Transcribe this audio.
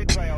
Great player.